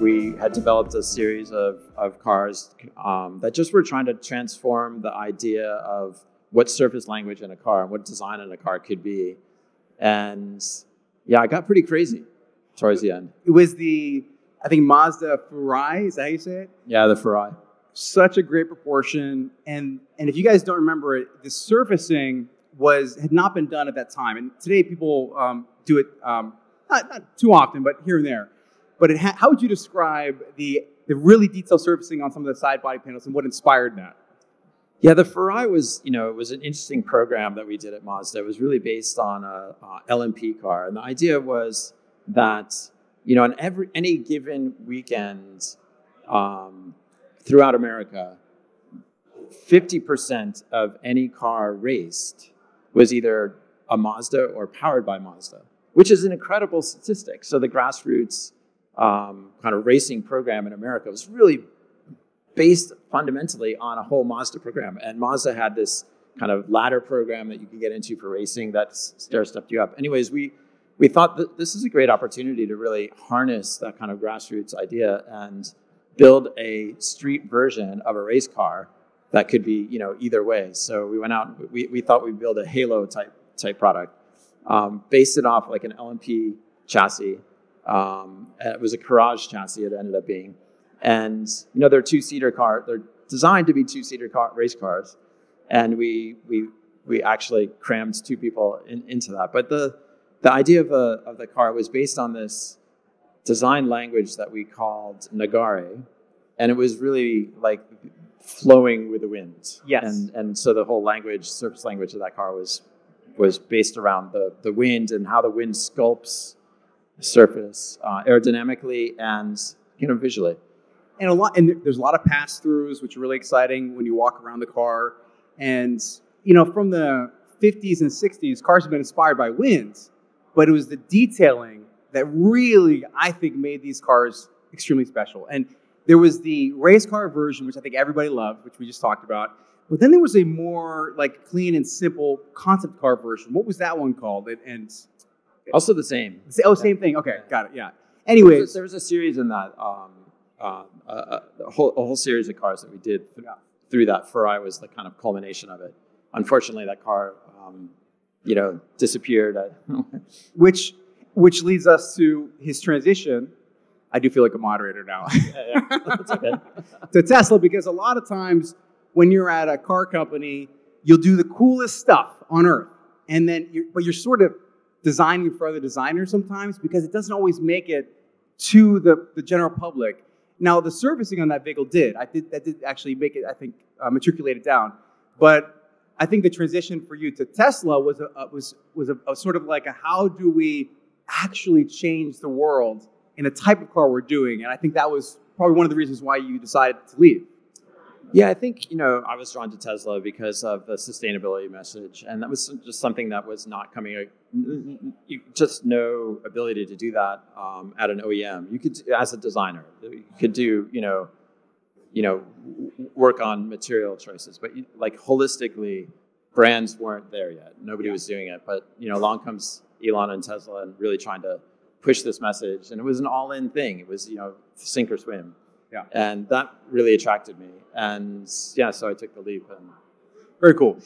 we had developed a series of, of cars um, that just were trying to transform the idea of what surface language in a car and what design in a car could be. And yeah, I got pretty crazy towards the end. It was the, I think Mazda Furai, is that how you say it? Yeah, the Furai. Such a great proportion. And, and if you guys don't remember it, the surfacing was, had not been done at that time. And today people um, do it um, not, not too often, but here and there. But ha- how would you describe the, the really detailed surfacing on some of the side body panels and what inspired that? Yeah, the Furai was, you know, it was an interesting program that we did at Mazda. It was really based on a, a LMP car, and the idea was that, you know, on every any given weekend um, throughout America, fifty percent of any car raced was either a Mazda or powered by Mazda, which is an incredible statistic. So the grassroots um, kind of racing program in America was really based fundamentally on a whole Mazda program. And Mazda had this kind of ladder program that you can get into for racing that stair stepped you up. Anyways, we we thought that this is a great opportunity to really harness that kind of grassroots idea and build a street version of a race car that could be you know either way. So we went out. We, we thought we'd build a Halo type type product, um, based it off like an LMP chassis um, it was a Courage chassis. It ended up being, and you know they're two seater car. They're designed to be two seater car, race cars, and we we we actually crammed two people in, into that. But the the idea of the of the car was based on this design language that we called Nagare, and it was really like flowing with the wind. Yes. And and so the whole language, surface language of that car was was based around the the wind and how the wind sculpts the surface uh, aerodynamically and you know visually. And a lot, and there's a lot of pass throughs, which are really exciting when you walk around the car. And you know, from the 50s and 60s, cars have been inspired by winds, but it was the detailing that really, I think, made these cars extremely special. And there was the race car version, which I think everybody loved, which we just talked about. But then there was a more like clean and simple concept car version. What was that one called? And, and also the same. Oh, same thing. Okay, got it. Yeah. Anyways, there was a series in that um, uh, a, a, whole, a whole series of cars that we did th- through that. Furai was the kind of culmination of it. Unfortunately, that car, um, you know, disappeared. which which leads us to his transition. I do feel like a moderator now. yeah, yeah. Okay. to Tesla, because a lot of times when you're at a car company, you'll do the coolest stuff on earth, and then you're, but you're sort of designing for other designers sometimes because it doesn't always make it to the, the general public. Now, the surfacing on that vehicle did. I did that did actually make it, I think, uh, matriculate it down. But I think the transition for you to Tesla was a, was was a, a sort of like a how do we actually change the world in the type of car we're doing, and I think that was probably one of the reasons why you decided to leave. Yeah, I think you know I was drawn to Tesla because of the sustainability message, and that was just something that was not coming. You just no ability to do that um, at an OEM. You could, as a designer, you could do you know, you know, work on material choices, but like holistically, brands weren't there yet. Nobody yeah. was doing it, but you know, along comes Elon and Tesla and really trying to push this message, and it was an all-in thing. It was you know, sink or swim. Yeah. And that really attracted me. And yeah, so I took the leap. And very cool.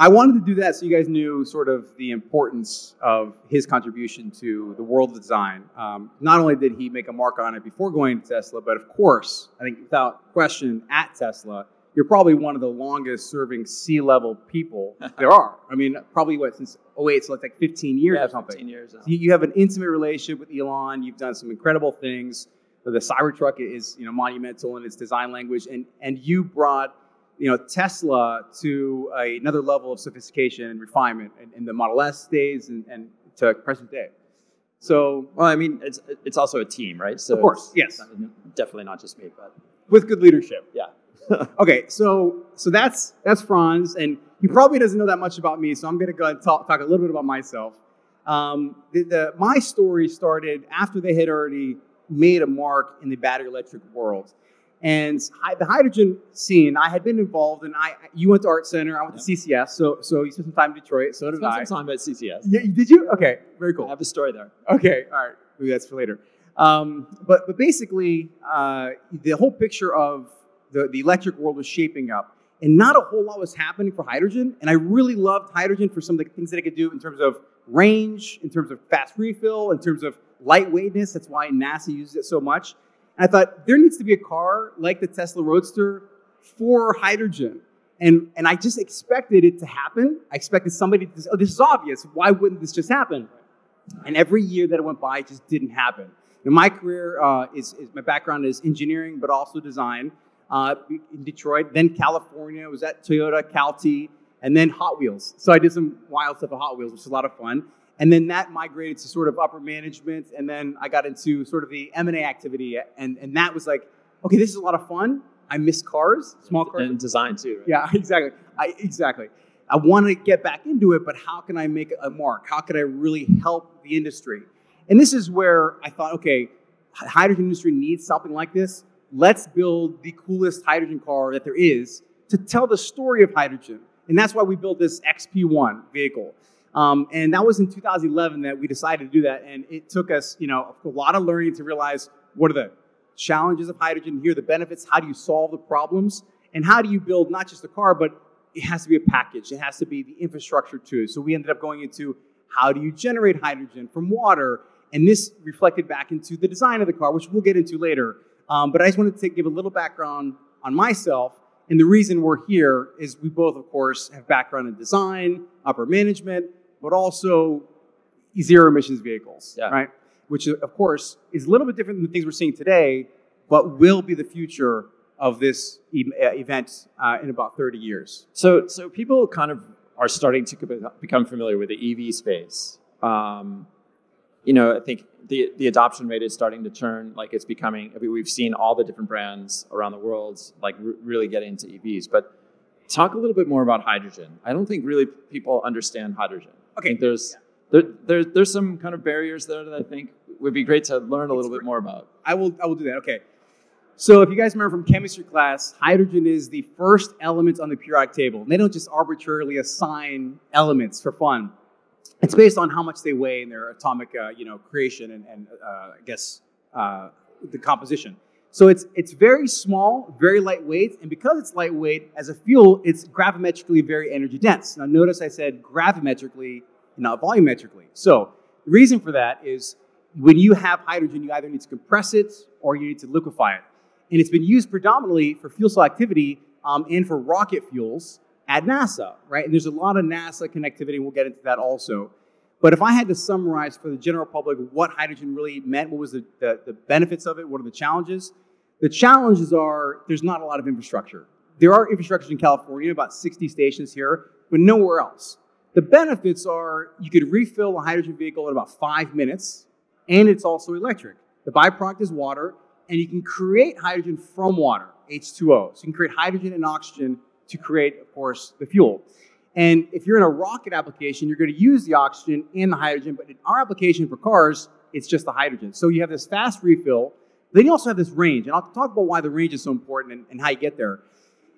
I wanted to do that so you guys knew sort of the importance of his contribution to the world of design. Um, not only did he make a mark on it before going to Tesla, but of course, I think without question, at Tesla, you're probably one of the longest serving C level people there are. I mean, probably what, since 08, so it's like 15 years yeah, or something. 15 years. You have an intimate relationship with Elon, you've done some incredible things the Cybertruck is you know monumental in its design language, and and you brought you know Tesla to a, another level of sophistication and refinement in, in the Model S days and, and to present day. So, well, I mean, it's it's also a team, right? So of course, yes, definitely not just me, but with good leadership. Yeah. okay, so so that's that's Franz, and he probably doesn't know that much about me, so I'm going to go ahead and talk, talk a little bit about myself. Um, the, the, my story started after they had already made a mark in the battery electric world. And the hydrogen scene, I had been involved in. I you went to Art Center, I went to CCS, so so you spent some time in Detroit. So did Spent I. some time at CCS. Yeah, did you? Okay, very cool. I have a story there. Okay, all right. Maybe that's for later. Um, but but basically, uh, the whole picture of the, the electric world was shaping up, and not a whole lot was happening for hydrogen. And I really loved hydrogen for some of the things that it could do in terms of range, in terms of fast refill, in terms of lightweightness. That's why NASA uses it so much. And I thought there needs to be a car like the Tesla Roadster for hydrogen. And, and I just expected it to happen. I expected somebody to say, oh, this is obvious. Why wouldn't this just happen? And every year that went by, it just didn't happen. Now, my career uh, is, is, my background is engineering, but also design uh, in Detroit, then California. I was at Toyota, Calty, and then Hot Wheels. So I did some wild stuff at Hot Wheels, which was a lot of fun. And then that migrated to sort of upper management, and then I got into sort of the M&A activity, and, and that was like, okay, this is a lot of fun. I miss cars, small cars. And design too. Right? Yeah, exactly. I, exactly. I want to get back into it, but how can I make a mark? How can I really help the industry? And this is where I thought, okay, hydrogen industry needs something like this. Let's build the coolest hydrogen car that there is to tell the story of hydrogen. And that's why we built this XP1 vehicle. Um, and that was in 2011 that we decided to do that. And it took us, you know, a lot of learning to realize what are the challenges of hydrogen, here the benefits, how do you solve the problems, and how do you build not just a car, but it has to be a package. It has to be the infrastructure too. So we ended up going into how do you generate hydrogen from water, and this reflected back into the design of the car, which we'll get into later. Um, but I just wanted to give a little background on myself. And the reason we're here is we both, of course, have background in design, upper management, but also zero emissions vehicles, Yeah. right? Which, of course, is a little bit different than the things we're seeing today, but will be the future of this e- uh, event uh, in about 30 years. So, so people kind of are starting to become familiar with the EV space. Um, you know, I think the the adoption rate is starting to turn. Like it's becoming. I mean, we've seen all the different brands around the world like r- really get into EVs. But talk a little bit more about hydrogen. I don't think really people understand hydrogen. I Okay. think there's there, there, there's some kind of barriers there that I think would be great to learn a little bit more about. I will, I will do that. Okay. So if you guys remember from chemistry class, hydrogen is the first element on the periodic table. And they don't just arbitrarily assign elements for fun. It's based on how much they weigh in their atomic, uh, you know, creation and, and uh, I guess uh, the composition. So it's it's very small, very lightweight, and because it's lightweight as a fuel, it's gravimetrically very energy dense. Now notice I said gravimetrically, not volumetrically. So the reason for that is when you have hydrogen, you either need to compress it or you need to liquefy it. And it's been used predominantly for fuel cell activity um, and for rocket fuels at NASA, right? And there's a lot of NASA connectivity, we'll get into that also. But if I had to summarize for the general public what hydrogen really meant, what was the, the, the benefits of it, what are the challenges? The challenges are there's not a lot of infrastructure. There are infrastructures in California, about 60 stations here, but nowhere else. The benefits are you could refill a hydrogen vehicle in about five minutes, and it's also electric. The byproduct is water, and you can create hydrogen from water, H2O. So you can create hydrogen and oxygen to create, of course, the fuel. And if you're in a rocket application, you're going to use the oxygen and the hydrogen, but in our application for cars, it's just the hydrogen. So you have this fast refill, then you also have this range. And I'll talk about why the range is so important and, and how you get there.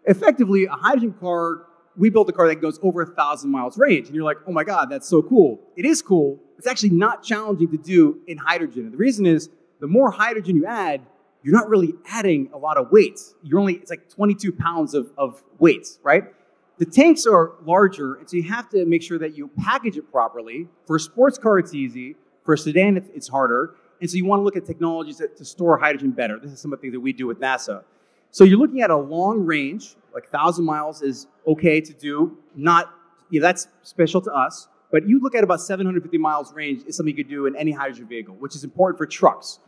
Effectively, a hydrogen car, we built a car that goes over a thousand miles range. And you're like, oh my God, that's so cool. It is cool. It's actually not challenging to do in hydrogen. And the reason is the more hydrogen you add, you're not really adding a lot of weight. You're only, it's like 22 pounds of, of weight, right? The tanks are larger, and so you have to make sure that you package it properly. For a sports car, it's easy. For a sedan, it's, harder. And so you want to look at technologies that, to store hydrogen better. This is some of the things that we do with NASA. So you're looking at a long range, like 1,000 miles is okay to do. Not, yeah, that's special to us. But you look at about 750 miles range is something you could do in any hydrogen vehicle, which is important for trucks.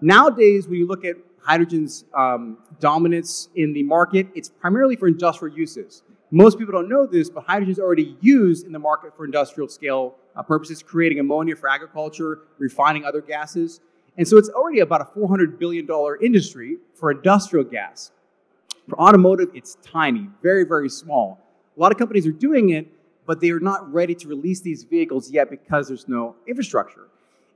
Nowadays, when you look at hydrogen's um, dominance in the market, it's primarily for industrial uses. Most people don't know this, but hydrogen is already used in the market for industrial scale uh, purposes, creating ammonia for agriculture, refining other gases. And so it's already about a $400 billion industry for industrial gas. For automotive, it's tiny, very, very small. A lot of companies are doing it, but they are not ready to release these vehicles yet because there's no infrastructure.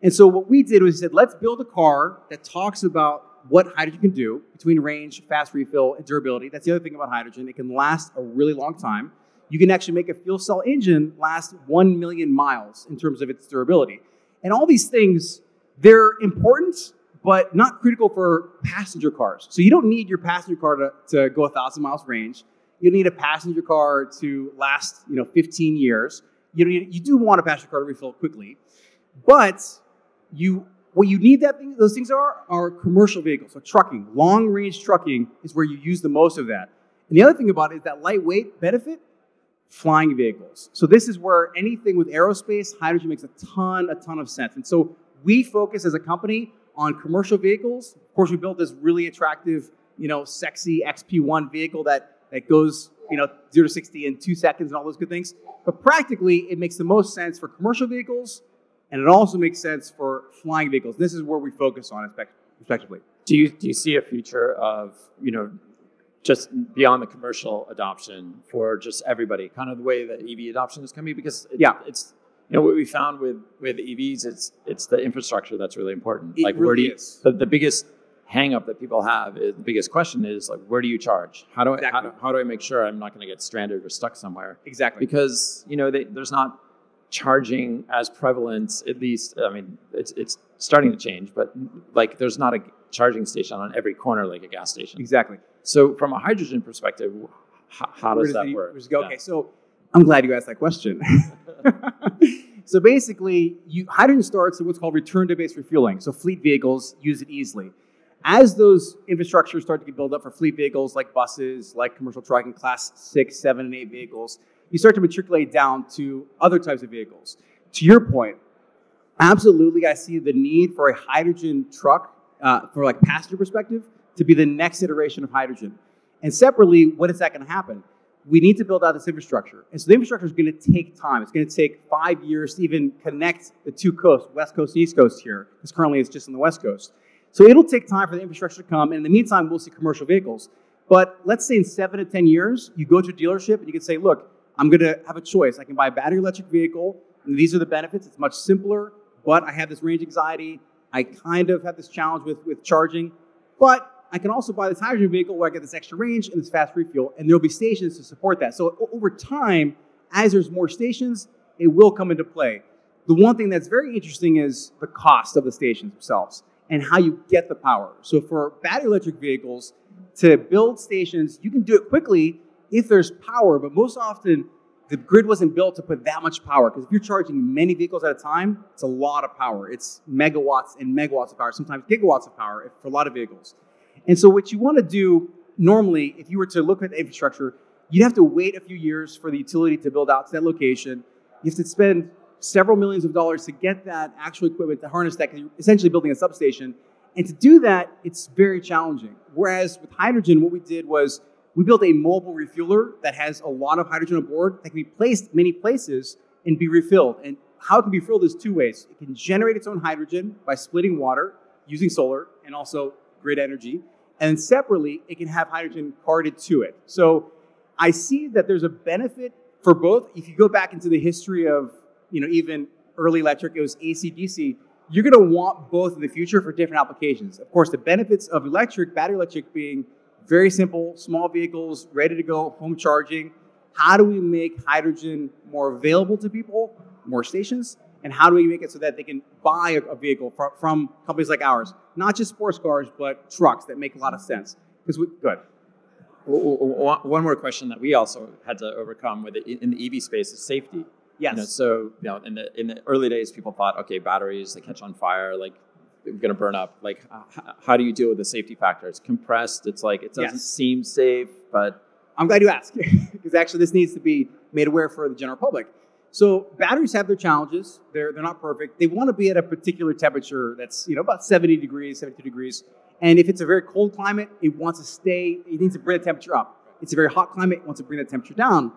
And so what we did was we said, let's build a car that talks about what hydrogen can do between range, fast refill, and durability. That's the other thing about hydrogen. It can last a really long time. You can actually make a fuel cell engine last 1 million miles in terms of its durability. And all these things, they're important, but not critical for passenger cars. So you don't need your passenger car to, to go 1,000 miles range. You need a passenger car to last, you know, 15 years. You, need, you do want a passenger car to refill quickly, but you what you need that thing, those things are are commercial vehicles. So trucking, long range trucking is where you use the most of that. And the other thing about it is that lightweight benefit, flying vehicles. So this is where anything with aerospace, hydrogen makes a ton, a ton of sense. And so we focus as a company on commercial vehicles. Of course, we built this really attractive, you know, sexy XP1 vehicle that that goes, you know, zero to 60 in two seconds and all those good things. But practically, it makes the most sense for commercial vehicles, and it also makes sense for flying vehicles. This is where we focus on, respectively. Do you do you see a future of you know just beyond the commercial adoption for just everybody, kind of the way that EV adoption is coming? Because it, yeah, it's you know what we found with with EVs, it's it's the infrastructure that's really important. It like really where do you, the, the biggest hang up that people have is the biggest question is like where do you charge? How do I how, Exactly. do, how do I make sure I'm not going to get stranded or stuck somewhere? Exactly. because you know they, there's not charging as prevalent at least i mean it's it's starting to change but like there's not a charging station on every corner like a gas station Exactly. so from a hydrogen perspective how, how Where does that the- work does go? Yeah. Okay, so I'm glad you asked that question. so basically, you, hydrogen starts at what's called return to base refueling. So fleet vehicles use it easily. As those infrastructures start to get built up for fleet vehicles like buses, like commercial trucking, class six, seven, and eight vehicles, you start to matriculate down to other types of vehicles. To your point, absolutely, I see the need for a hydrogen truck uh, for like passenger perspective to be the next iteration of hydrogen. And separately, what is that going to happen? We need to build out this infrastructure. And so the infrastructure is going to take time. It's going to take five years to even connect the two coasts, West Coast and East Coast here, because currently it's just on the West Coast. So it'll take time for the infrastructure to come. And in the meantime, we'll see commercial vehicles. But let's say in seven to 10 years, you go to a dealership and you can say, look, I'm going to have a choice. I can buy a battery electric vehicle, and these are the benefits. It's much simpler, but I have this range anxiety. I kind of have this challenge with, with charging, but I can also buy this hydrogen vehicle where I get this extra range and this fast refuel, and there'll be stations to support that. So over time, as there's more stations, it will come into play. The one thing that's very interesting is the cost of the stations themselves and how you get the power. So for battery electric vehicles, to build stations, you can do it quickly if there's power, but most often the grid wasn't built to put that much power because if you're charging many vehicles at a time, it's a lot of power. It's megawatts and megawatts of power, sometimes gigawatts of power for a lot of vehicles. And so, what you want to do normally, if you were to look at the infrastructure, you'd have to wait a few years for the utility to build out to that location. You have to spend several millions of dollars to get that actual equipment to harness that because you're essentially building a substation. And to do that, it's very challenging. Whereas with hydrogen, what we did was we built a mobile refueler that has a lot of hydrogen aboard that can be placed many places and be refilled. And how it can be filled is two ways. It can generate its own hydrogen by splitting water using solar and also grid energy. And separately, it can have hydrogen carted to it. So I see that there's a benefit for both. If you go back into the history of, you know, even early electric, it was AC DC. You're going to want both in the future for different applications. Of course, the benefits of electric, battery electric being very simple, small vehicles, ready to go, home charging. How do we make hydrogen more available to people, more stations? And how do we make it so that they can buy a, a vehicle from, from companies like ours? Not just sports cars, but trucks that make a lot of sense. Because we, good. One more question that we also had to overcome with the, in the EV space is safety. Yes. You know, so you know, in the in the early days, people thought, okay, batteries they catch on fire, like going to burn up. Like, h- how do you deal with the safety factor? It's compressed. It's like it doesn't Yes. seem safe, but I'm glad you asked because actually this needs to be made aware for the general public. So batteries have their challenges. They're they're not perfect. They want to be at a particular temperature that's you know about 70 degrees, 72 degrees. And if it's a very cold climate, it wants to stay. It needs to bring the temperature up. It's a very hot climate. It wants to bring the temperature down.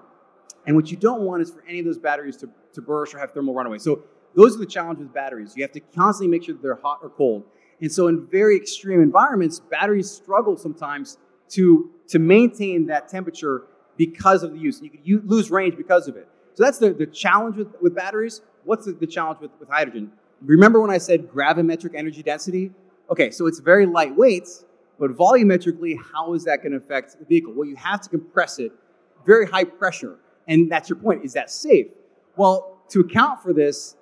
And what you don't want is for any of those batteries to, to burst or have thermal runaway. So those are the challenges with batteries. You have to constantly make sure that they're hot or cold. And so in very extreme environments, batteries struggle sometimes to, to maintain that temperature because of the use. You could u- lose range because of it. So that's the, the challenge with, with batteries. What's the, the challenge with, with hydrogen? Remember when I said gravimetric energy density? Okay, so it's very lightweight, but volumetrically, how is that going to affect the vehicle? Well, you have to compress it very high pressure. And that's your point. Is that safe? Well, to account for this,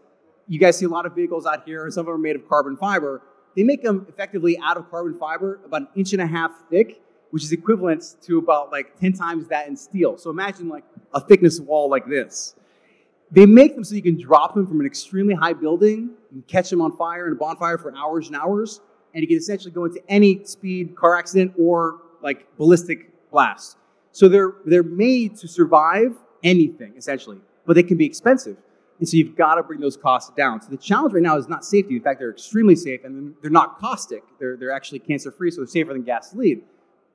you guys see a lot of vehicles out here, and some of them are made of carbon fiber. They make them effectively out of carbon fiber, about an inch and a half thick, which is equivalent to about like 10 times that in steel. So imagine like a thickness wall like this. They make them so you can drop them from an extremely high building, and catch them on fire in a bonfire for hours and hours, and you can essentially go into any speed car accident or like ballistic blast. So they're they're made to survive anything essentially, but they can be expensive. And so you've got to bring those costs down. So the challenge right now is not safety. In fact, they're extremely safe and they're not caustic. They're, they're actually cancer free, so they're safer than gasoline.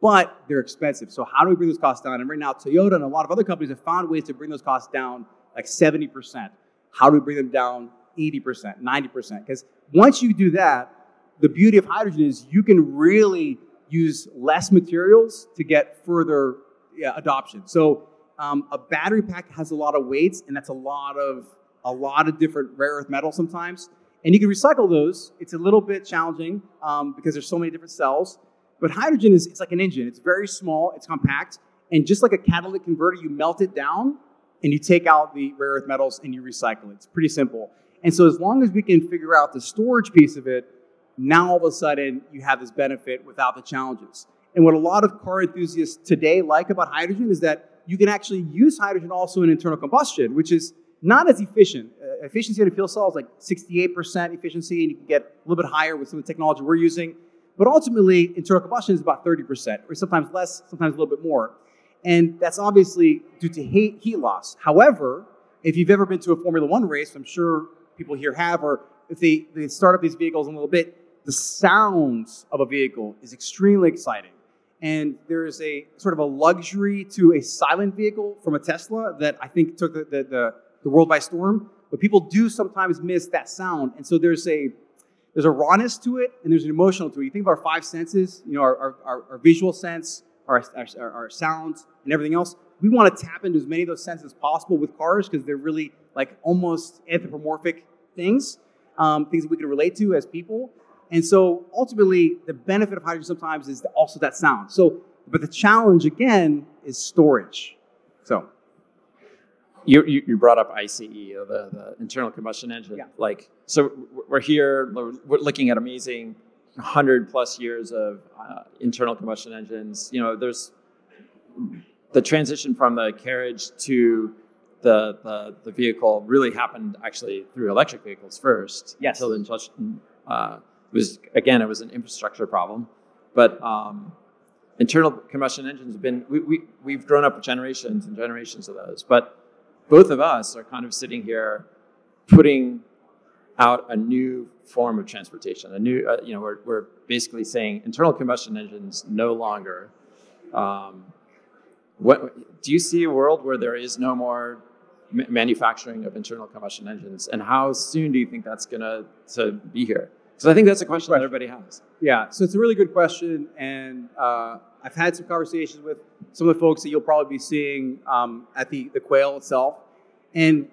But they're expensive. So how do we bring those costs down? And right now, Toyota and a lot of other companies have found ways to bring those costs down like 70%. How do we bring them down 80%, 90%? Because once you do that, the beauty of hydrogen is you can really use less materials to get further yeah, adoption. So um, a battery pack has a lot of weights, and that's a lot of a lot of different rare earth metals sometimes. And you can recycle those. It's a little bit challenging um, because there's so many different cells. But hydrogen is it's like an engine. It's very small. It's compact, and just like a catalytic converter, you melt it down and you take out the rare earth metals and you recycle it. It's pretty simple. And so as long as we can figure out the storage piece of it, now all of a sudden you have this benefit without the challenges. And what a lot of car enthusiasts today like about hydrogen is that you can actually use hydrogen also in internal combustion, which is not as efficient. Uh, efficiency in a fuel cell is like 68% efficiency, and you can get a little bit higher with some of the technology we're using. But ultimately, internal combustion is about 30%, or sometimes less, sometimes a little bit more. And that's obviously due to heat, heat loss. However, if you've ever been to a Formula One race, I'm sure people here have, or if they, they start up these vehicles in a little bit, the sounds of a vehicle is extremely exciting. And there is a sort of a luxury to a silent vehicle from a Tesla that I think took the, the, the, the world by storm. But people do sometimes miss that sound. And so there's a there's a rawness to it and there's an emotional to it. You think of our five senses, you know, our, our, our visual sense, our, our, our, sounds, and everything else. We want to tap into as many of those senses as possible with cars because they're really like almost anthropomorphic things, um, things that we can relate to as people. And so ultimately, the benefit of hydrogen sometimes is also that sound. So, but the challenge again is storage. So, you, you, you brought up ICE, the, the internal combustion engine. Yeah. Like, so we're here, we're looking at amazing 100 plus years of uh, internal combustion engines. You know, there's the transition from the carriage to the, the, the vehicle really happened actually through electric vehicles first. Yes. Until the, uh, was again it was an infrastructure problem, but um, internal combustion engines have been we, we we've grown up with generations and generations of those. But both of us are kind of sitting here putting out a new form of transportation. A new uh, you know we're we're basically saying internal combustion engines no longer. Um, what do you see a world where there is no more manufacturing of internal combustion engines, and how soon do you think that's going to be here? Because I think that's a question that everybody has. Yeah, so it's a really good question, and uh, I've had some conversations with some of the folks that you'll probably be seeing um, at the, the Quail itself. And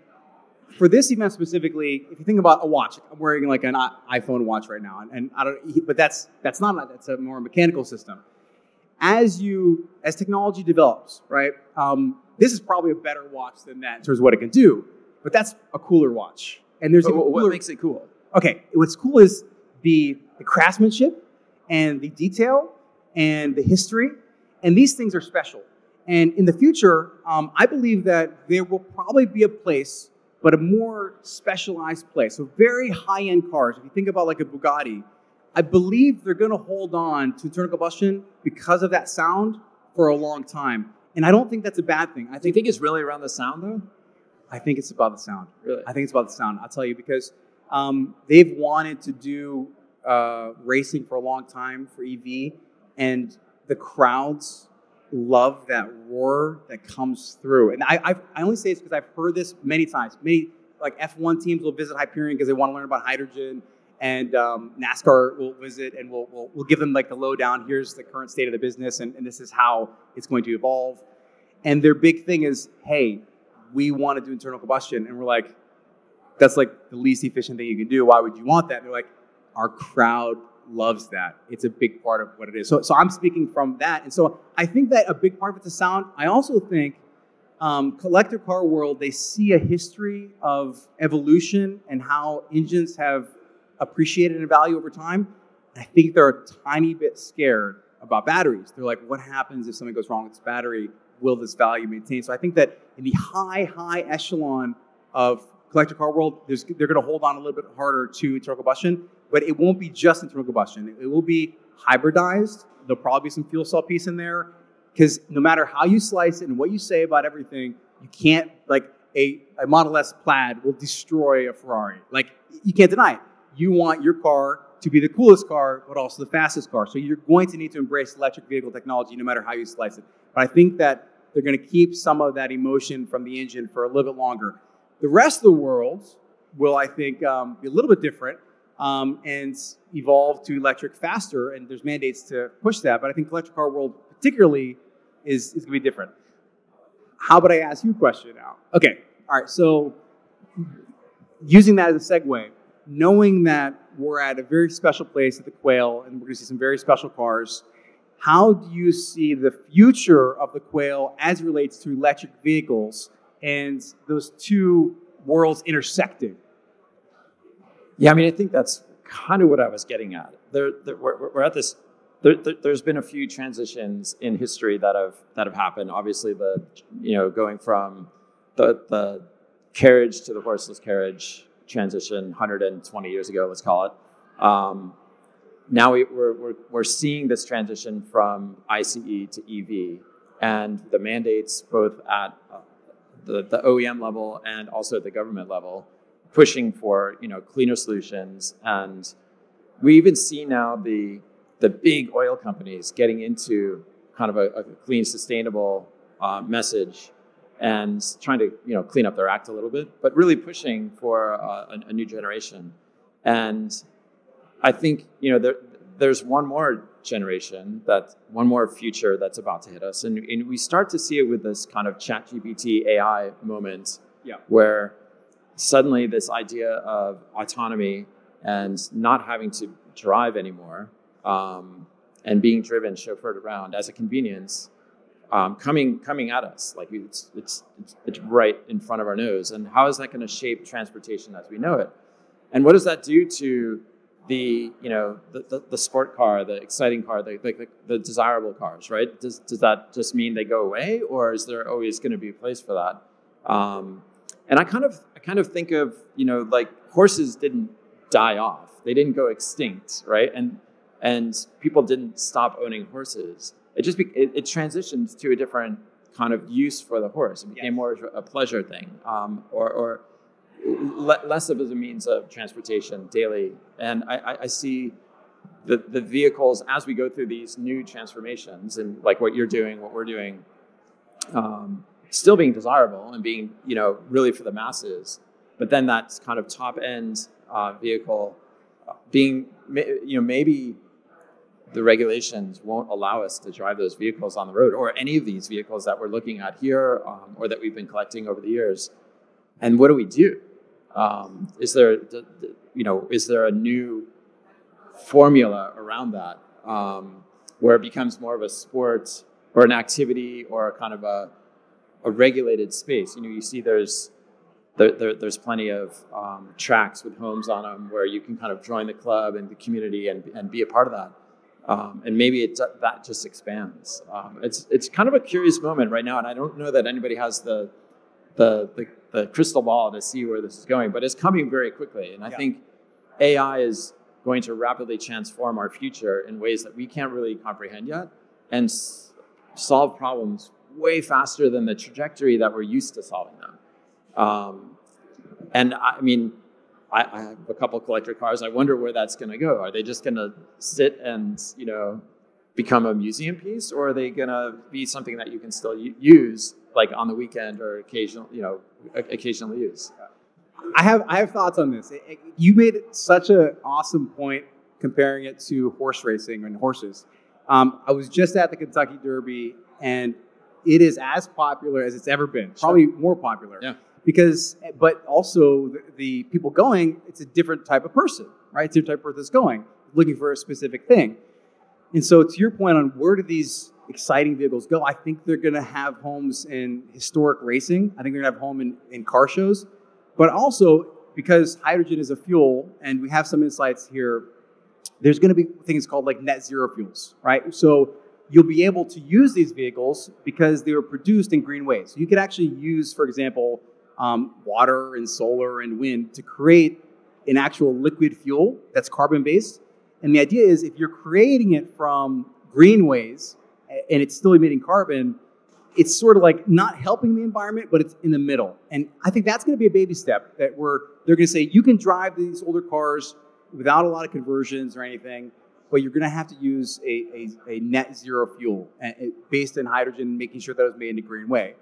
for this event specifically, if you think about a watch, I'm wearing like an iPhone watch right now, and, and I don't, but that's that's not that's a more mechanical system. As you as technology develops, right? Um, this is probably a better watch than that in terms of what it can do, but that's a cooler watch. And there's but what cooler, makes it cool. Okay, what's cool is the, the craftsmanship and the detail and the history. And these things are special. And in the future, um, I believe that there will probably be a place, but a more specialized place. So, very high end cars, if you think about like a Bugatti, I believe they're going to hold on to internal combustion because of that sound for a long time. And I don't think that's a bad thing. I think, Do you think it's really around the sound, though? I think it's about the sound. Really? I think it's about the sound. I'll tell you because um, they've wanted to do uh, racing for a long time for EV, and the crowds love that roar that comes through. And I, I've, i only say this because I've heard this many times. Many like F1 teams will visit Hyperion because they want to learn about hydrogen, and um, NASCAR will visit and we'll, we'll, we'll, give them like the lowdown. Here's the current state of the business, and, and this is how it's going to evolve. and their big thing is, hey, we want to do internal combustion, and we're like, that's like the least efficient thing you can do. Why would you want that? And they're like, our crowd loves that. It's a big part of what it is. So, so I'm speaking from that, and so I think that a big part of it's the sound. I also think um, collector car world they see a history of evolution and how engines have appreciated in value over time. I think they're a tiny bit scared about batteries. They're like, what happens if something goes wrong with this battery? Will this value maintain? So I think that in the high, high echelon of collector car world, they're going to hold on a little bit harder to internal combustion, but it won't be just internal combustion. It will be hybridized. There'll probably be some fuel cell piece in there because no matter how you slice it and what you say about everything, you can't like a, a Model S Plaid will destroy a Ferrari. Like you can't deny it. You want your car to be the coolest car, but also the fastest car. So you're going to need to embrace electric vehicle technology no matter how you slice it. But I think that they're going to keep some of that emotion from the engine for a little bit longer. The rest of the world will, I think, um, be a little bit different um, and evolve to electric faster. And there's mandates to push that. But I think electric car world, particularly, is, is going to be different. How about I ask you a question now? Okay. All right. So using that as a segue, knowing that we're at a very special place at the Quail and we're going to see some very special cars, how do you see the future of the Quail as it relates to electric vehicles and those two worlds intersecting? Yeah, I mean, I think that's kind of what I was getting at. There, there we're, we're, at this. There, has been a few transitions in history that have that have happened. Obviously, the you know going from the the carriage to the horseless carriage transition 120 years ago, let's call it. Um, now we, are we're, we're seeing this transition from ICE to EV, and the mandates both at the, the OEM level and also at the government level, pushing for you know cleaner solutions. And we even see now the the big oil companies getting into kind of a, a clean, sustainable uh, message and trying to you know clean up their act a little bit, but really pushing for uh, a, a, new generation. And I think you know there, there's one more generation that one more future that's about to hit us, and, and we start to see it with this kind of Chat GPT AI moment, yeah. where suddenly this idea of autonomy and not having to drive anymore um, and being driven, chauffeured around as a convenience um, coming coming at us. Like it's, it's it's it's right in front of our nose. And how is that going to shape transportation as we know it? And what does that do to the you know the, the, the sport car the exciting car the, the, the, desirable cars right? Does, does that just mean they go away or is there always going to be a place for that? Um, and i kind of i kind of think of you know like horses didn't die off. They didn't go extinct right? And and people didn't stop owning horses. It just be, it, it, transitioned to a different kind of use for the horse. It became yes. more a pleasure thing, um, or, or less of as a means of transportation daily. And I, I, see the, the vehicles as we go through these new transformations, and like what you're doing, what we're doing, um, still being desirable and being you know really for the masses. But then that kind of top end uh, vehicle uh, being you know maybe the regulations won't allow us to drive those vehicles on the road or any of these vehicles that we're looking at here um, or that we've been collecting over the years. And what do we do? Um, is there, you know, is there a new formula around that um, where it becomes more of a sport or an activity or a kind of a, a regulated space? You know, you see there's there, there, there's plenty of um, tracks with homes on them where you can kind of join the club and the community and, and be a part of that. Um, and maybe it, that just expands. Um, it's it's kind of a curious moment right now, and I don't know that anybody has the, the the, the crystal ball to see where this is going, but it's coming very quickly, and I yeah. think AI is going to rapidly transform our future in ways that we can't really comprehend yet, and s- solve problems way faster than the trajectory that we're used to solving them. Um, and I mean, I, I have a couple collector cars. I wonder where that's going to go. Are they just going to sit and you know become a museum piece, or are they going to be something that you can still use like on the weekend or occasional you know occasionally use? I have I have thoughts on this. You made such an awesome point comparing it to horse racing and horses. Um, I was just at the Kentucky Derby, and it is as popular as it's ever been, probably more popular. Yeah. Because, but also the, the people going, it's a different type of person, right? It's a different type of person that's going, looking for a specific thing. And so, to your point on where do these exciting vehicles go, I think they're going to have homes in historic racing. I think they're going to have home in, in car shows, but also because hydrogen is a fuel, and we have some insights here. There's going to be things called like net zero fuels, right? So you'll be able to use these vehicles because they were produced in green ways. So you could actually use, for example, um, water and solar and wind to create an actual liquid fuel that's carbon based. And the idea is if you're creating it from green ways and it's still emitting carbon, it's sort of like not helping the environment, but it's in the middle. And I think that's going to be a baby step that we're, they're going to say you can drive these older cars without a lot of conversions or anything but you're going to have to use a, a, a net zero fuel based in hydrogen, making sure that it's made in a green way.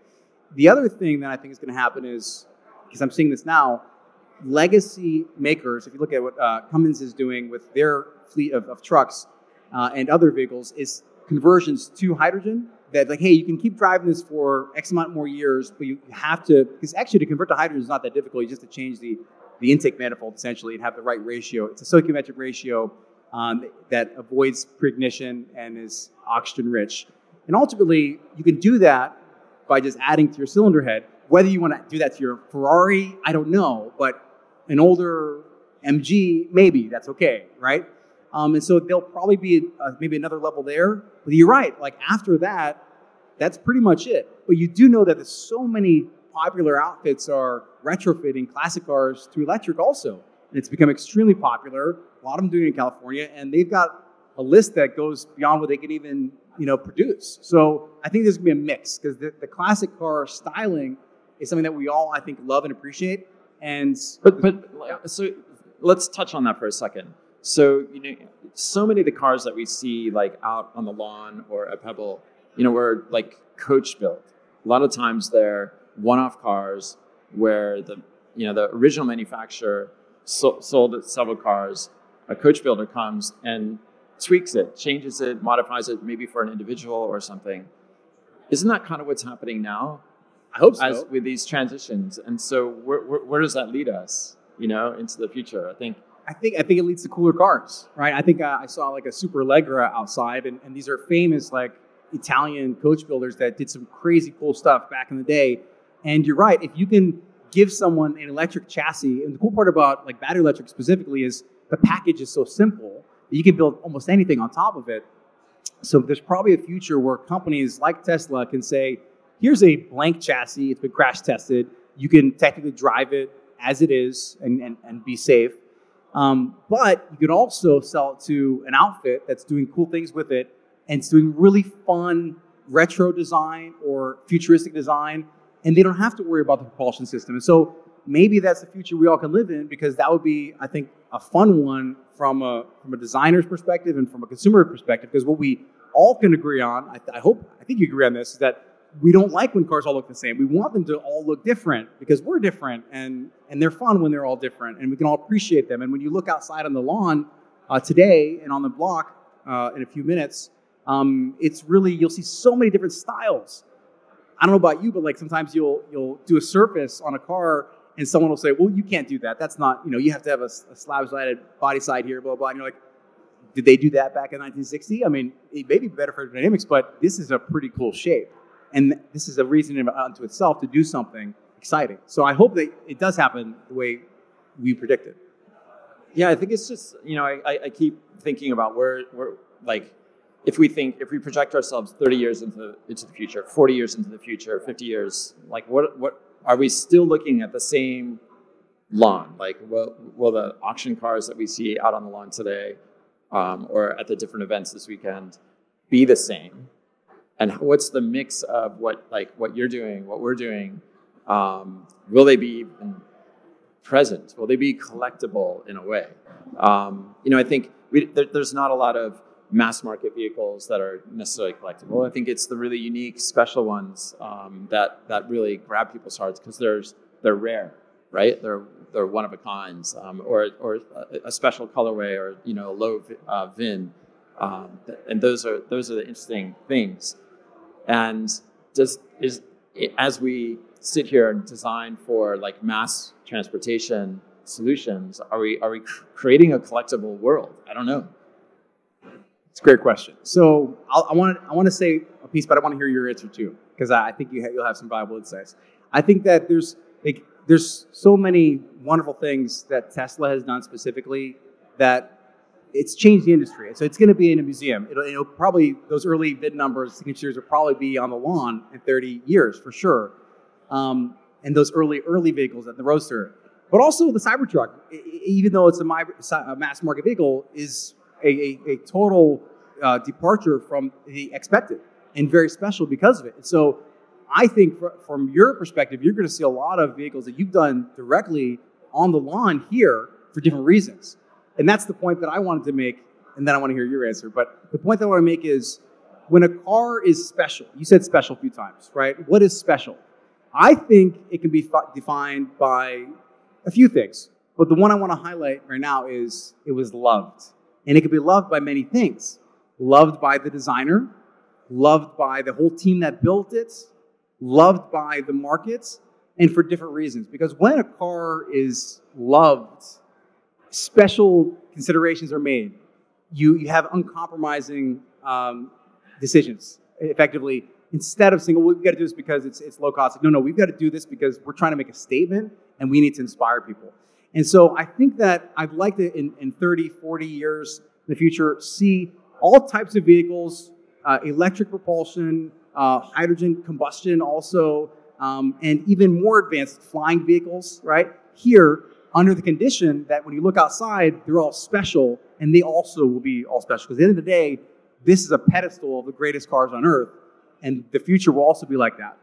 The other thing that I think is going to happen is, because I'm seeing this now, legacy makers, if you look at what uh, Cummins is doing with their fleet of, of trucks uh, and other vehicles, is conversions to hydrogen. That like, hey, you can keep driving this for X amount more years, but you have to, because actually to convert to hydrogen is not that difficult. You just have to change the, the intake manifold essentially and have the right ratio. It's a stoichiometric ratio um, that avoids preignition and is oxygen rich. And ultimately, you can do that by just adding to your cylinder head. Whether you want to do that to your Ferrari, I don't know, but an older MG, maybe that's okay, right? Um, and so there'll probably be uh, maybe another level there. But you're right, like after that, that's pretty much it. But you do know that there's so many popular outfits are retrofitting classic cars to electric also. And it's become extremely popular a lot of them doing it in California, and they've got a list that goes beyond what they can even you know produce. So I think there's gonna be a mix because the, the classic car styling is something that we all I think love and appreciate. And but but yeah. so let's touch on that for a second. So you know, so many of the cars that we see like out on the lawn or at Pebble, you know, were like coach built. A lot of times they're one-off cars where the you know the original manufacturer so, sold several cars a coach builder comes and tweaks it, changes it, modifies it, maybe for an individual or something. Isn't that kind of what's happening now? I hope so. As with these transitions, and so where, where, where does that lead us? You know, into the future. I think. I think I think it leads to cooler cars, right? I think uh, I saw like a Super Superleggera outside, and, and these are famous like Italian coach builders that did some crazy cool stuff back in the day. And you're right, if you can give someone an electric chassis, and the cool part about like battery electric specifically is the package is so simple that you can build almost anything on top of it. So there's probably a future where companies like Tesla can say, here's a blank chassis, it's been crash tested, you can technically drive it as it is and, and, and be safe. Um, but you can also sell it to an outfit that's doing cool things with it and it's doing really fun retro design or futuristic design, and they don't have to worry about the propulsion system. And so maybe that's the future we all can live in because that would be, I think, a fun one from a from a designer's perspective and from a consumer perspective. Because what we all can agree on, I, I hope, I think you agree on this, is that we don't like when cars all look the same. We want them to all look different because we're different and and they're fun when they're all different and we can all appreciate them. And when you look outside on the lawn uh, today and on the block uh, in a few minutes, um, it's really you'll see so many different styles. I don't know about you, but like sometimes you'll you'll do a surface on a car and someone will say, well, you can't do that. That's not, you know, you have to have a, a slab-sided body side here, blah, blah. And you're like, did they do that back in 1960? I mean, it may be better for dynamics, but this is a pretty cool shape. And this is a reason unto itself to do something exciting. So I hope that it does happen the way we predicted. Yeah, I think it's just, you know, I, I keep thinking about where, where, like, if we think, if we project ourselves 30 years into the, into the future, 40 years into the future, 50 years, like, what, what, are we still looking at the same lawn? Like, will, will the auction cars that we see out on the lawn today um, or at the different events this weekend be the same? And what's the mix of what, like, what you're doing, what we're doing? Um, will they be present? Will they be collectible in a way? Um, you know, I think we, there, there's not a lot of mass market vehicles that are necessarily collectible. I think it's the really unique, special ones um, that that really grab people's hearts because there's they're rare, right? They're they're one of a kinds, um, or or a special colorway, or you know, a low uh, VIN, um, and those are those are the interesting things. And does is as we sit here and design for like mass transportation solutions, are we are we creating a collectible world? I don't know. It's a great question. So I'll, i want I want to say a piece, but I want to hear your answer too, because I think you ha- you'll have some valuable insights. I think that there's like there's so many wonderful things that Tesla has done specifically that it's changed the industry. So it's going to be in a museum. It'll, it'll probably those early bid numbers, signatures will probably be on the lawn in 30 years for sure. Um, and those early early vehicles at the Roadster, but also the Cybertruck, even though it's a, mass market vehicle, is a, a, a total uh, departure from the expected and very special because of it. And so I think from your perspective, you're going to see a lot of vehicles that you've done directly on the lawn here for different reasons. And that's the point that I wanted to make, and then I want to hear your answer. But the point that I want to make is when a car is special, you said special a few times, right? What is special? I think it can be defined by a few things. But the one I want to highlight right now is it was loved. And it can be loved by many things. Loved by the designer, loved by the whole team that built it, loved by the markets, and for different reasons. Because when a car is loved, special considerations are made. You, you have uncompromising um, decisions. Effectively, instead of saying, well, we've got to do this because it's, it's low cost, no, no, we've got to do this because we're trying to make a statement and we need to inspire people. And so I think that I'd like to, in, in 30, 40 years in the future, see all types of vehicles, uh, electric propulsion, uh, hydrogen combustion also, um, and even more advanced flying vehicles, right? Here, under the condition that when you look outside, they're all special, and they also will be all special. Because at the end of the day, this is a pedestal of the greatest cars on earth, and the future will also be like that.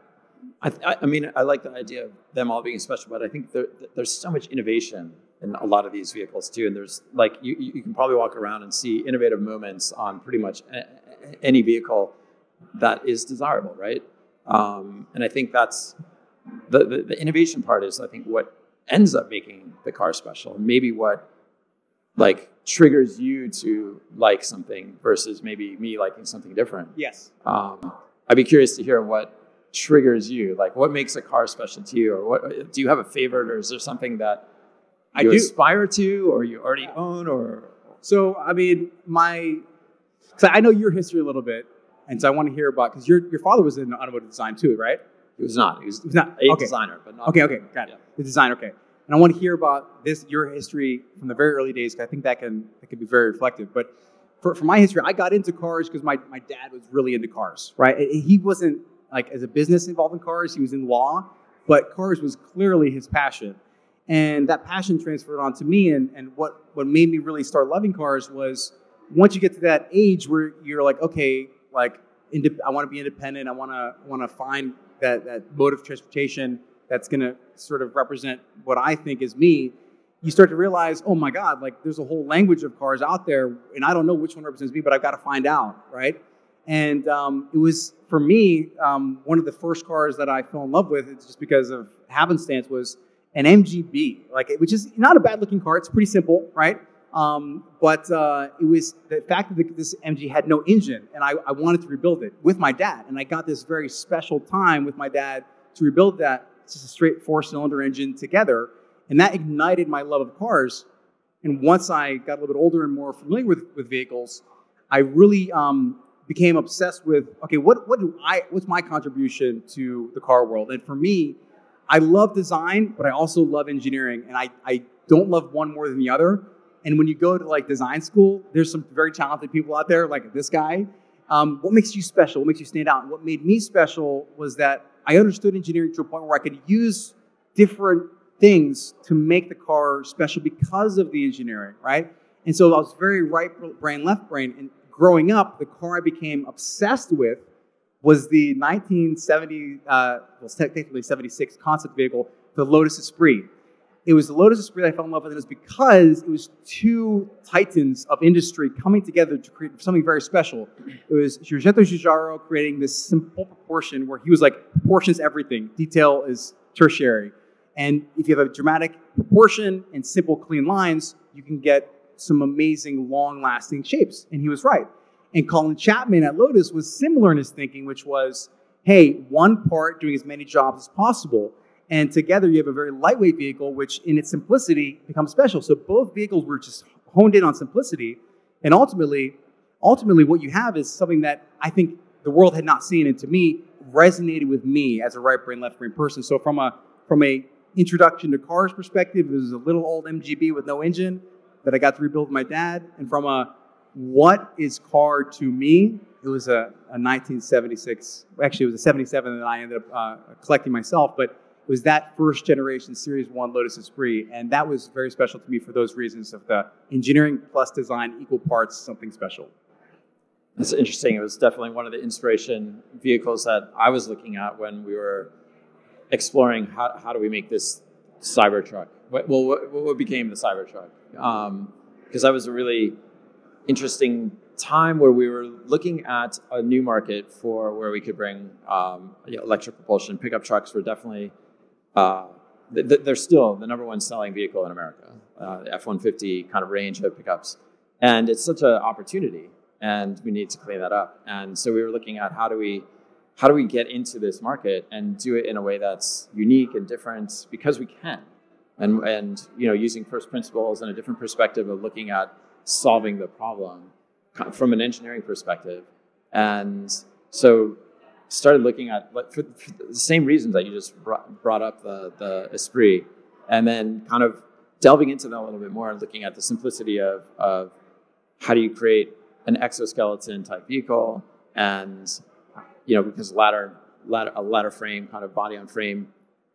I, I mean, I like the idea of them all being special, but I think there, there's so much innovation in a lot of these vehicles too. And there's like you, you can probably walk around and see innovative moments on pretty much any vehicle that is desirable, right? Um, and I think that's the, the, the innovation part is I think what ends up making the car special, and maybe what like triggers you to like something versus maybe me liking something different. Yes. Um, I'd be curious to hear what triggers you? Like, what makes a car special to you, or what do you have a favorite, or is there something that you I do. aspire to, or you already own, or? So, I mean, my, so I know your history a little bit, and so I want to hear about because your your father was in automotive design too, right? He was not. He was, he was not a okay. designer, but not. Okay, okay, got it. Yeah. The designer, okay. And I want to hear about this your history from the very early days. Cause I think that can that can be very reflective. But for, for my history, I got into cars because my, my dad was really into cars, right? He wasn't like as a business involved in cars. He was in law, but cars was clearly his passion. And that passion transferred on to me. And, and what, what made me really start loving cars was once you get to that age where you're like, okay, like I want to be independent. I want to want to find that, that mode of transportation that's going to sort of represent what I think is me. You start to realize, oh my God, like there's a whole language of cars out there, and I don't know which one represents me, but I've got to find out, right? And um, it was, for me, um, one of the first cars that I fell in love with, It's just because of happenstance, was an MGB, like, which is not a bad looking car. It's pretty simple, right? Um, but uh, it was the fact that this MG had no engine, and I, I, wanted to rebuild it with my dad. And I got this very special time with my dad to rebuild that. Just a straight four cylinder engine together. And that ignited my love of cars. And once I got a little bit older and more familiar with, with vehicles, I really um, became obsessed with okay, what what do I what's my contribution to the car world? And for me, I love design, but I also love engineering, and I I don't love one more than the other. And when you go to like design school, there's some very talented people out there, like this guy. Um, what makes you special? What makes you stand out? And what made me special was that I understood engineering to a point where I could use different things to make the car special because of the engineering, right? And so I was very right brain, left brain. And growing up, the car I became obsessed with was the 1970, uh, well, technically 76 concept vehicle, the Lotus Esprit. It was the Lotus Esprit I fell in love with, and it was because it was two titans of industry coming together to create something very special. It was Giorgetto Giugiaro creating this simple proportion where he was like, proportions everything, detail is tertiary. And if you have a dramatic proportion and simple, clean lines, you can get some amazing, long lasting shapes. And he was right. And Colin Chapman at Lotus was similar in his thinking, which was hey, one part doing as many jobs as possible. And together you have a very lightweight vehicle, which in its simplicity becomes special. So both vehicles were just honed in on simplicity. And ultimately, ultimately what you have is something that I think the world had not seen. And to me, resonated with me as a right brain, left brain person. So from a from a introduction to cars perspective, it was a little old MGB with no engine that I got to rebuild with my dad. And from a what is car to me, it was a, a 1976, actually it was a 77 that I ended up uh, collecting myself, but was that first generation Series 1 Lotus Esprit. And that was very special to me for those reasons of the engineering plus design, equal parts, something special. It's interesting. It was definitely one of the inspiration vehicles that I was looking at when we were exploring how, how do we make this Cybertruck. Well, what, what became the Cybertruck? Because um, that was a really interesting time where we were looking at a new market for where we could bring um, electric propulsion. Pickup trucks were definitely, uh, they're still the number one selling vehicle in America, uh, the F 150 kind of range of pickups. And it's such an opportunity, and we need to clean that up. And so we were looking at how do we how do we get into this market and do it in a way that's unique and different because we can and and you know using first principles and a different perspective of looking at solving the problem from an engineering perspective and so started looking at for, for the same reasons that you just brought, brought up the the esprit and then kind of delving into that a little bit more and looking at the simplicity of of how do you create an exoskeleton type vehicle and you know, because ladder, ladder, a ladder frame, kind of body on frame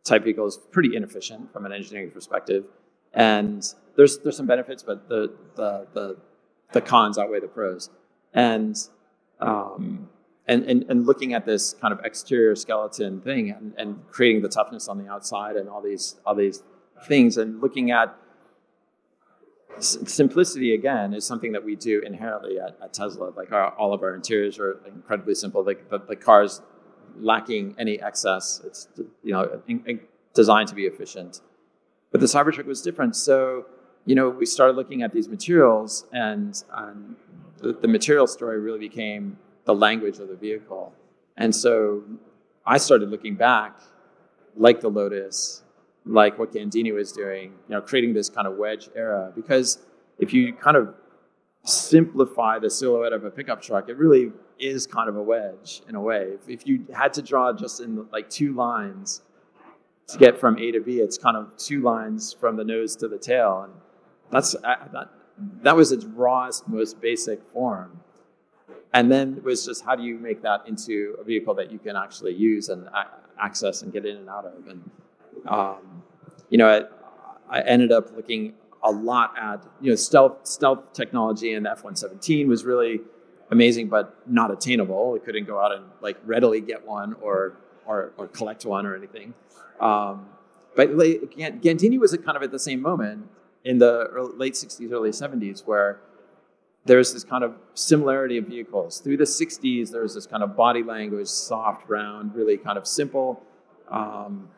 type vehicle is pretty inefficient from an engineering perspective. And there's there's some benefits, but the the the, the cons outweigh the pros. And um, and, and, and looking at this kind of exterior skeleton thing and, and creating the toughness on the outside and all these all these things and looking at simplicity again is something that we do inherently at, at Tesla. Like our, all of our interiors are incredibly simple. Like the, the car's lacking any excess. It's you know in, in designed to be efficient. But the Cybertruck was different. So you know we started looking at these materials, and the, the material story really became the language of the vehicle. And so I started looking back, like the Lotus, like what Gandini was doing, you know, creating this kind of wedge era. Because if you kind of simplify the silhouette of a pickup truck, it really is kind of a wedge in a way. If, you had to draw just in like two lines to get from A to B, it's kind of two lines from the nose to the tail, and that's that. That was its rawest, most basic form. And then it was just how do you make that into a vehicle that you can actually use and access and get in and out of. And um, you know, I, I, ended up looking a lot at you know stealth stealth technology, and F-117 was really amazing, but not attainable. We couldn't go out and like readily get one or or, or collect one or anything. Um, but Gandini was kind of at the same moment in the early, late 60s, early 70s, where there's this kind of similarity of vehicles. Through the 60s, there was this kind of body language, soft, round, really kind of simple. Um,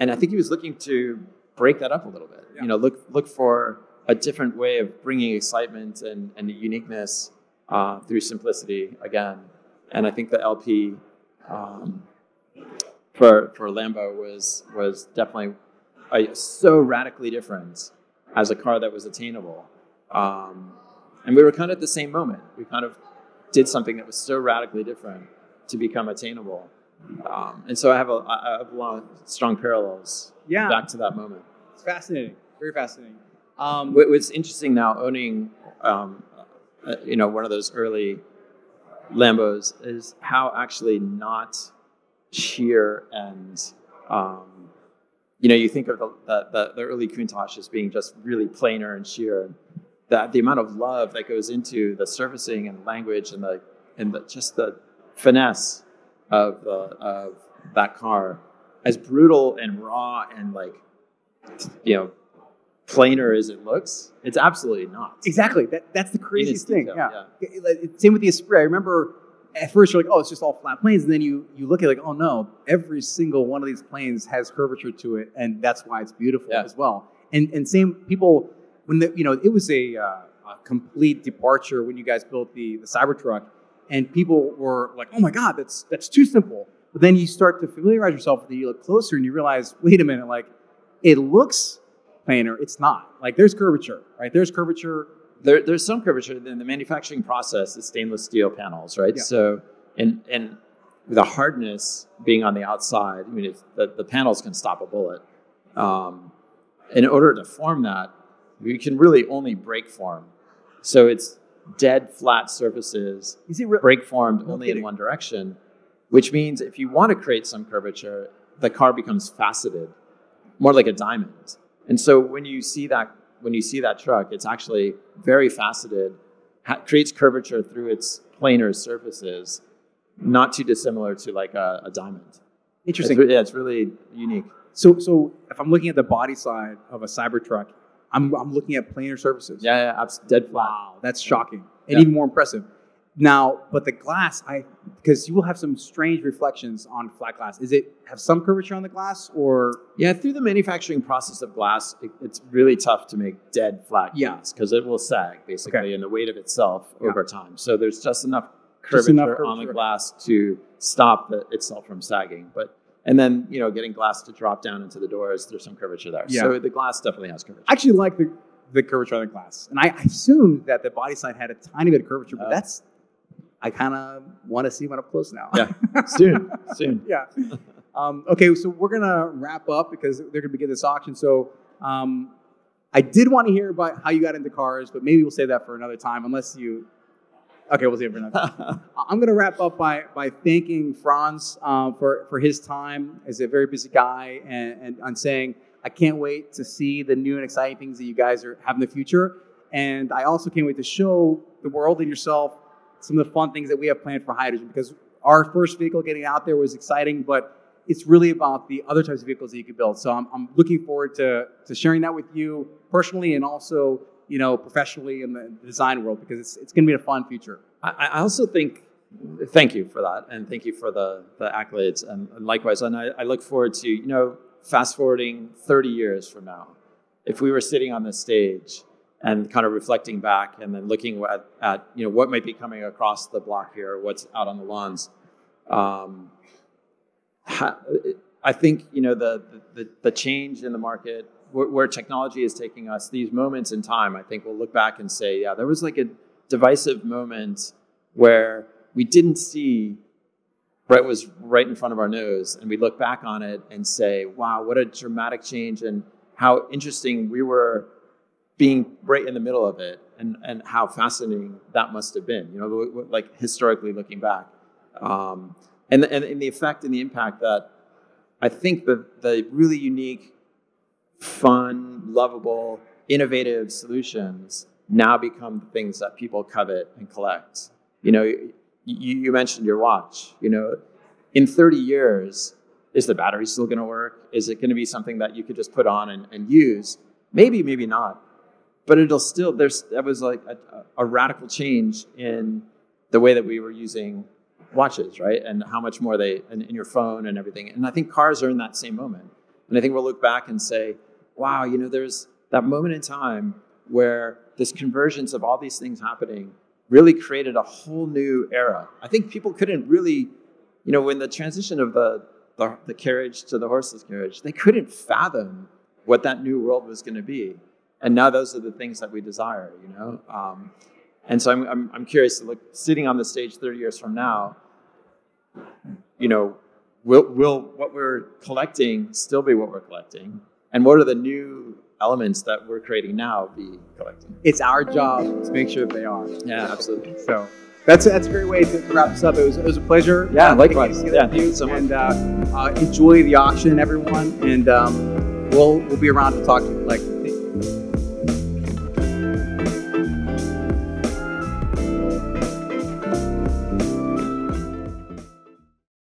and I think he was looking to break that up a little bit. Yeah. You know, look look for a different way of bringing excitement and, and uniqueness uh, through simplicity again. And I think the LP um, for for Lambo was was definitely so radically different as a car that was attainable. Um, and we were kind of at the same moment. We kind of did something that was so radically different to become attainable. Um, and so I have a, I have a lot of strong parallels yeah. back to that moment. It's fascinating, very fascinating. Um, What's interesting now, owning um, uh, you know one of those early Lambos, is how actually not sheer and um, you know you think of the, the, the early Countach as being just really planar and sheer. That the amount of love that goes into the surfacing and language and the and the, just the finesse of uh, of that car, as brutal and raw and like you know planar as it looks, it's absolutely not. Exactly. That that's the craziest thing. yeah. yeah. Same with the Esprit. I remember at first you're like, oh, it's just all flat planes, and then you you look at it like, oh no, every single one of these planes has curvature to it, and that's why it's beautiful yeah. as well. And and same people when the you know it was a, uh, a complete departure when you guys built the the Cybertruck and people were like, "Oh my God, that's that's too simple." But then you start to familiarize yourself with it. You look closer and you realize, wait a minute, like it looks planar. It's not. Like there's curvature, right? There's curvature. There, there's some curvature in the manufacturing process. Is stainless steel panels, right? Yeah. So, and and the hardness being on the outside, I mean, the, the panels can stop a bullet. Um, in order to form that, we can really only brake form. So it's dead flat surfaces Is it real? brake formed No only in one direction, which means if you want to create some curvature, the car becomes faceted, more like a diamond. And so when you see that when you see that truck, it's actually very faceted, ha- creates curvature through its planar surfaces, not too dissimilar to like a, a diamond. Interesting. re- yeah, it's really unique. So, so if I'm looking at the body side of a Cybertruck, I'm, I'm looking at planar surfaces. Yeah, yeah, abs- dead flat. Wow, that's shocking and Yeah. even more impressive. Now, but the glass, I because you will have some strange reflections on flat glass. Is it have some curvature on the glass, or Yeah, through the manufacturing process of glass, it, it's really tough to make dead flat Yeah. glass because it will sag basically Okay. in the weight of itself Yeah. over time. So there's just enough curvature, Just enough on the glass to stop the, itself from sagging. But and then you know getting glass to drop down into the doors, there's some curvature there. Yeah. So the glass definitely has curvature. I actually like the the curvature on the glass, and I, I assumed that the body side had a tiny bit of curvature, but Uh, that's I kind of want to see one up close now. Yeah, soon, soon. yeah. Um, okay, so we're gonna wrap up because they're gonna begin this auction. So um, I did want to hear about how you got into cars, but maybe we'll save that for another time, unless you. Okay, we'll see it for another. time. I'm gonna wrap up by by thanking Franz um, for for his time as a very busy guy and and on saying I can't wait to see the new and exciting things that you guys are have in the future. And I also can't wait to show the world and yourself some of the fun things that we have planned for hydrogen because our first vehicle getting out there was exciting, but it's really about the other types of vehicles that you can build. So I'm, I'm looking forward to, to sharing that with you personally and also, you know, professionally in the design world because it's, it's going to be a fun future. I, I also think, thank you for that, and thank you for the, the accolades, and, and likewise. And I, I look forward to, you know, fast forwarding 30 years from now, if we were sitting on this stage and kind of reflecting back and then looking at, at you know, what might be coming across the block here, what's out on the lawns. Um, I think, you know, the, the, the change in the market, where, where technology is taking us, these moments in time, I think we'll look back and say, yeah, there was like a divisive moment where we didn't see Brett was right in front of our nose, and we look back on it and say, "Wow, what a dramatic change!" and how interesting we were being right in the middle of it, and and how fascinating that must have been. You know, like historically looking back, um, and, and and the effect and the impact that I think the the really unique, fun, lovable, innovative solutions now become the things that people covet and collect. You know, you, you mentioned your watch. You know, in 30 years, is the battery still going to work? Is it going to be something that you could just put on and, and use? Maybe, maybe not. But it'll still, there's, that was like a, a radical change in the way that we were using watches, right? And how much more they, in, in your phone and everything. And I think cars are in that same moment. And I think we'll look back and say, wow, you know, there's that moment in time where this convergence of all these things happening really created a whole new era. I think people couldn't really, you know, when the transition of the, the, the carriage to the horseless carriage, they couldn't fathom what that new world was going to be. And now those are the things that we desire, you know? Um, and so I'm, I'm, I'm curious to look, sitting on the stage 30 years from now, you know, will, will what we're collecting still be what we're collecting? And what are the new elements that we're creating now be collecting? It's our job to make sure that they are. Yeah, absolutely. So that's that's a great way to wrap this up. It was, it was a pleasure. Yeah, uh, likewise. Yeah, thank you so much. And uh, uh, enjoy the auction, everyone. And um, we'll we'll be around to talk to you. Like.